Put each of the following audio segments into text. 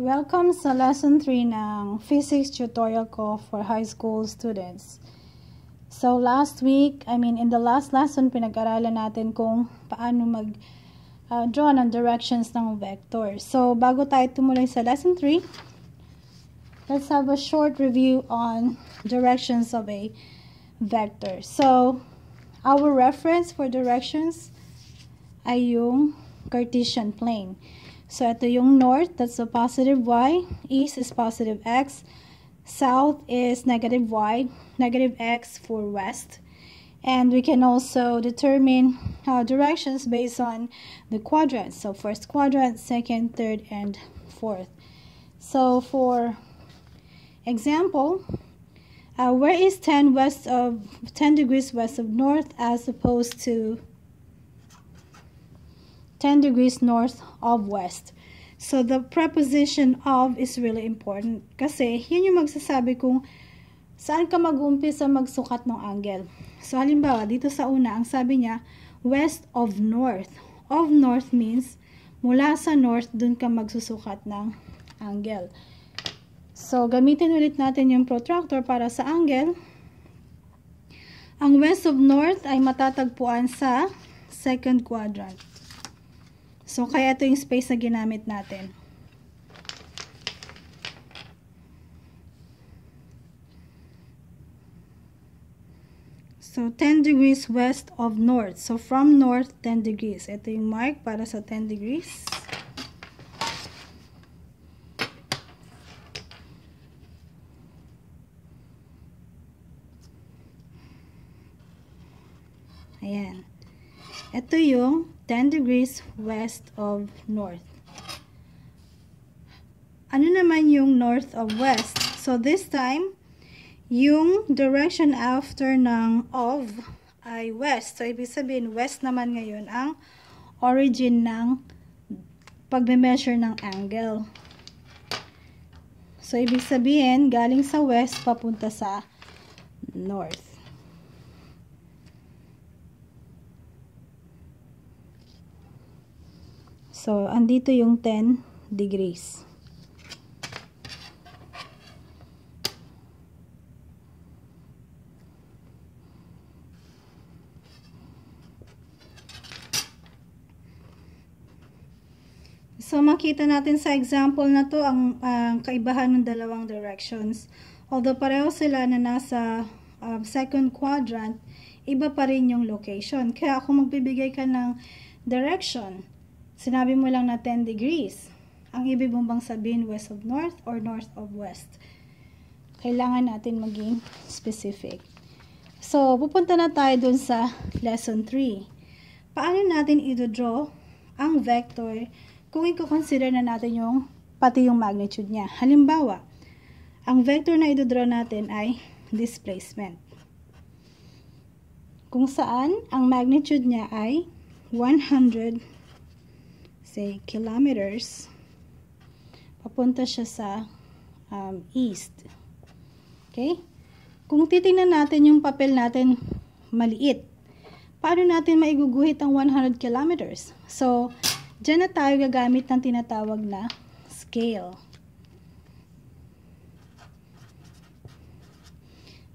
Welcome sa lesson 3 ng physics tutorial ko for high school students. So last week, I mean in the last lesson, pinag-aralan natin kung paano mag uh, draw ng directions ng vector. So bago tayo tumuloy sa lesson 3, let's have a short review on directions of a vector. So our reference for directions ay yung Cartesian plane. So, ito yung north, that's a positive y. East is positive x. South is negative y. Negative x for west. And we can also determine uh, directions based on the quadrants. So, first quadrant, second, third, and fourth. So, for example, uh, where is 10 west of 10 degrees west of north as opposed to 10 degrees north of west. So, the preposition of is really important. Kasi, yun yung magsasabi kung saan ka mag-umpisa magsukat ng angle. So, halimbawa, dito sa una, ang sabi niya, west of north. Of north means, mula sa north, dun ka magsusukat ng angle. So, gamitin ulit natin yung protractor para sa angle. Ang west of north ay matatagpuan sa second quadrant. So, kaya ito yung space na ginamit natin. So, 10 degrees west of north. So, from north, 10 degrees. Ito yung mark para sa 10 degrees. Ayan. Ito yung 10 degrees west of north. Ano naman yung north of west? So, this time, yung direction after ng of ay west. So, ibig sabihin, west naman ngayon ang origin ng pagme-measure ng angle. So, ibig sabihin, galing sa west papunta sa north. So, andito yung 10 degrees. So, makita natin sa example na to ang uh, kaibahan ng dalawang directions. Although pareho sila na nasa uh, second quadrant, iba pa rin yung location. Kaya kung magbibigay ka ng direction, Sinabi mo lang na 10 degrees. Ang ibig mong bang sabihin west of north or north of west? Kailangan natin maging specific. So, pupunta na tayo dun sa lesson 3. Paano natin i-draw ang vector kung i-consider na natin yung pati yung magnitude niya. Halimbawa, ang vector na i-draw natin ay displacement. Kung saan ang magnitude niya ay 100 say, kilometers, papunta siya sa um, east. Okay? Kung titingnan natin yung papel natin maliit, paano natin maiguguhit ang 100 kilometers? So, dyan na tayo gagamit ng tinatawag na scale.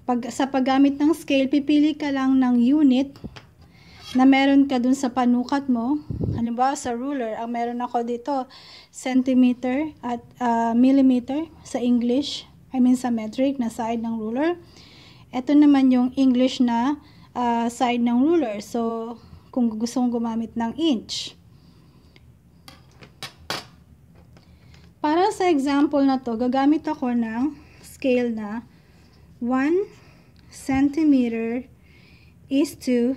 Pag, sa paggamit ng scale, pipili ka lang ng unit na meron ka dun sa panukat mo. Halimbawa sa ruler, ang meron ako dito, centimeter at uh, millimeter sa English, I mean sa metric na side ng ruler. Ito naman yung English na uh, side ng ruler. So, kung gusto mong gumamit ng inch. Para sa example na to, gagamit ako ng scale na 1 centimeter is to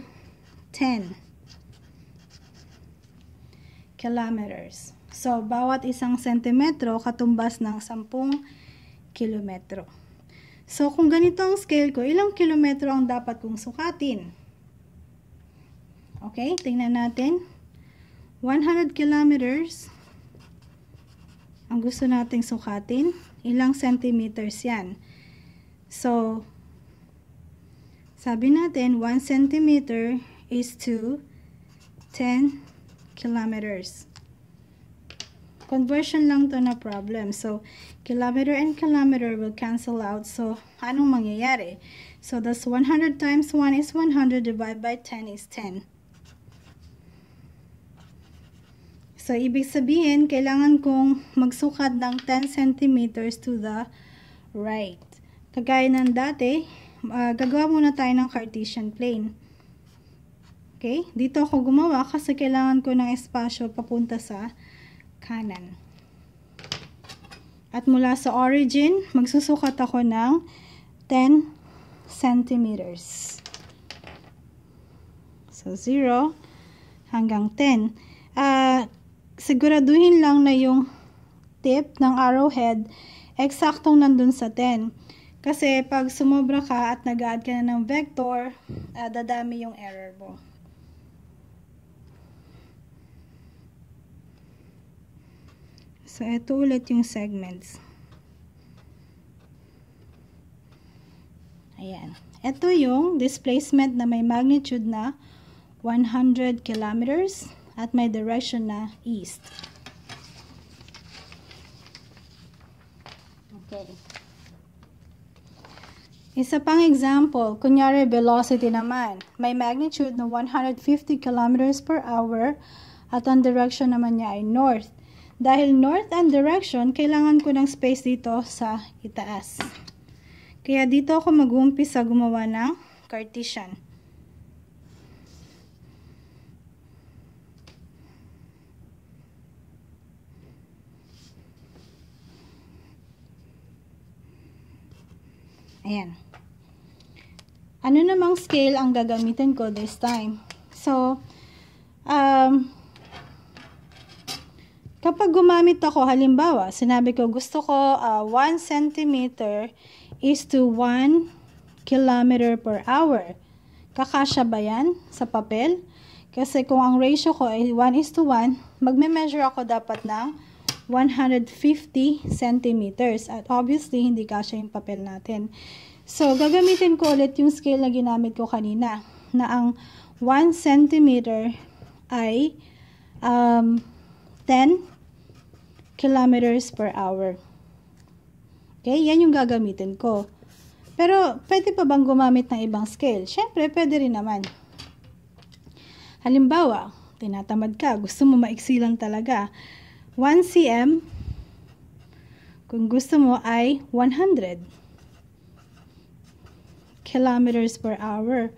10 kilometers. So, bawat isang sentimetro katumbas ng 10 kilometro. So, kung ganito ang scale ko, ilang kilometro ang dapat kong sukatin? Okay, tingnan natin. 100 kilometers ang gusto nating sukatin. Ilang centimeters yan? So, sabi natin, 1 centimeter is to 10 kilometers. Conversion lang to na problem. So, kilometer and kilometer will cancel out. So, anong mangyayari? So, that's 100 times 1 is 100 divided by 10 is 10. So, ibig sabihin, kailangan kong magsukat ng 10 centimeters to the right. Kagaya ng dati, uh, gagawa muna tayo ng Cartesian plane. Okay? Dito ako gumawa kasi kailangan ko ng espasyo papunta sa kanan. At mula sa origin, magsusukat ako ng 10 centimeters. So, 0 hanggang 10. Uh, siguraduhin lang na yung tip ng arrowhead eksaktong nandun sa 10. Kasi pag sumobra ka at nag-add ka na ng vector, uh, dadami yung error mo. So, ito ulit yung segments. Ayan. Ito yung displacement na may magnitude na 100 kilometers at may direction na east. Okay. Isa pang example, kunyari velocity naman. May magnitude na 150 kilometers per hour at ang direction naman niya ay north. Dahil north ang direction, kailangan ko ng space dito sa itaas. Kaya dito ako mag-uumpisa gumawa ng Cartesian. Ayan. Ano namang scale ang gagamitin ko this time? So, um, Kapag gumamit ako, halimbawa, sinabi ko gusto ko uh, 1 cm is to 1 km per hour. Kakasya ba yan sa papel? Kasi kung ang ratio ko ay 1 is to 1, magme-measure ako dapat ng 150 centimeters. At obviously, hindi kasya yung papel natin. So, gagamitin ko ulit yung scale na ginamit ko kanina. Na ang 1 centimeter ay um, 10 kilometers per hour. Okay, yan yung gagamitin ko. Pero, pwede pa bang gumamit ng ibang scale? Siyempre, pwede rin naman. Halimbawa, tinatamad ka, gusto mo maiksi lang talaga. 1 cm, kung gusto mo ay 100 kilometers per hour.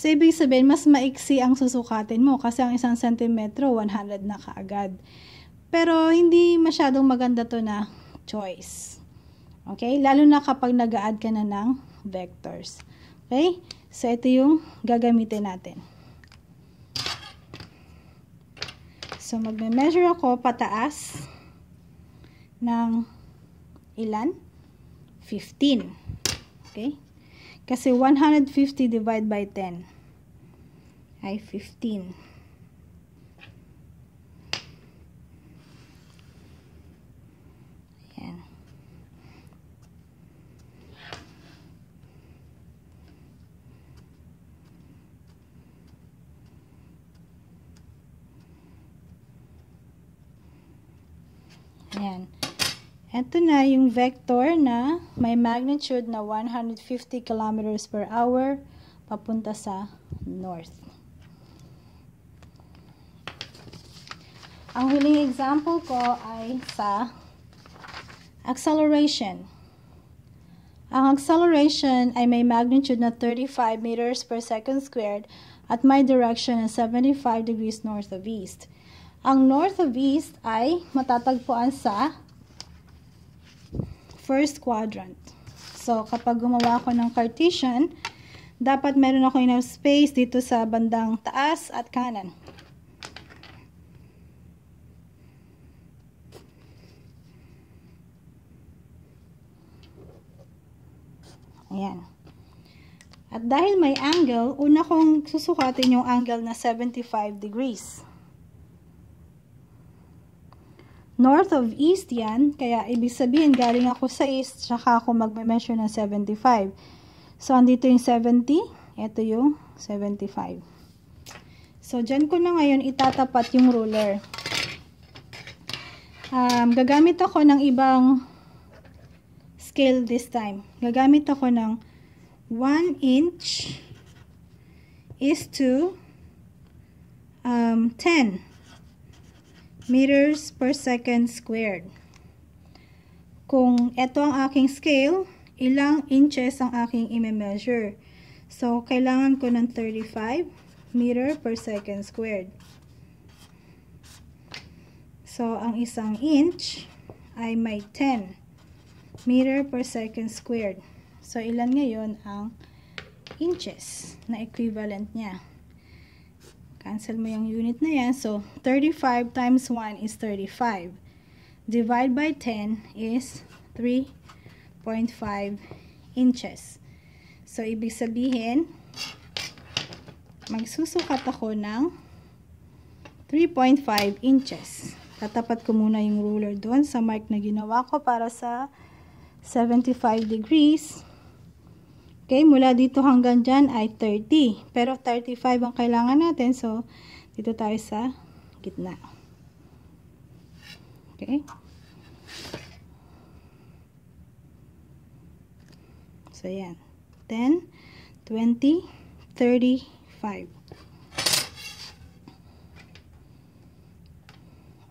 So, ibig sabihin, mas maiksi ang susukatin mo kasi ang isang sentimetro, 100 na kaagad. Pero, hindi masyadong maganda to na choice. Okay? Lalo na kapag nag add ka na ng vectors. Okay? So, ito yung gagamitin natin. So, magme-measure ako pataas ng ilan? 15. Okay? Kasi 150 divided by 10 ay 15. Ayan. Ayan. Ito na yung vector na may magnitude na 150 kilometers per hour papunta sa north. Ang huling example ko ay sa acceleration. Ang acceleration ay may magnitude na 35 meters per second squared at may direction na 75 degrees north of east. Ang north of east ay matatagpuan sa first quadrant. So, kapag gumawa ako ng Cartesian, dapat meron ako enough space dito sa bandang taas at kanan. Ayan. At dahil may angle, una kong susukatin yung angle na 75 degrees. North of east yan, kaya ibig sabihin galing ako sa east, saka ako magme-measure ng 75. So, andito yung 70, ito yung 75. So, dyan ko na ngayon itatapat yung ruler. Um, gagamit ako ng ibang scale this time. Gagamit ako ng 1 inch is to um, 10 meters per second squared. Kung ito ang aking scale, ilang inches ang aking i-measure. So, kailangan ko ng 35 meter per second squared. So, ang isang inch ay may 10 meter per second squared. So, ilan ngayon ang inches na equivalent niya? Cancel mo yung unit na yan. So, 35 times 1 is 35. Divide by 10 is 3.5 inches. So, ibig sabihin, magsusukat ako ng 3.5 inches. Tatapat ko muna yung ruler doon sa mark na ginawa ko para sa 75 degrees. Okay, mula dito hanggang dyan ay 30. Pero 35 ang kailangan natin. So, dito tayo sa gitna. Okay. So, yan. 10, 20, 35.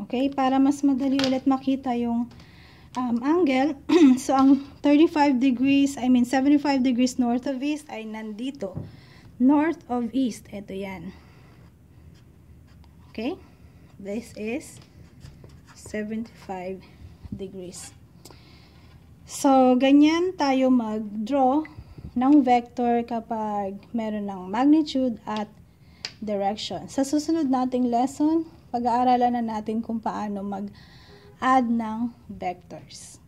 Okay, para mas madali ulit makita yung um, angle. so, ang 35 degrees, I mean 75 degrees north of east ay nandito. North of east, ito yan. Okay? This is 75 degrees. So, ganyan tayo mag-draw ng vector kapag meron ng magnitude at direction. Sa susunod nating lesson, pag-aaralan na natin kung paano mag-add ng vectors.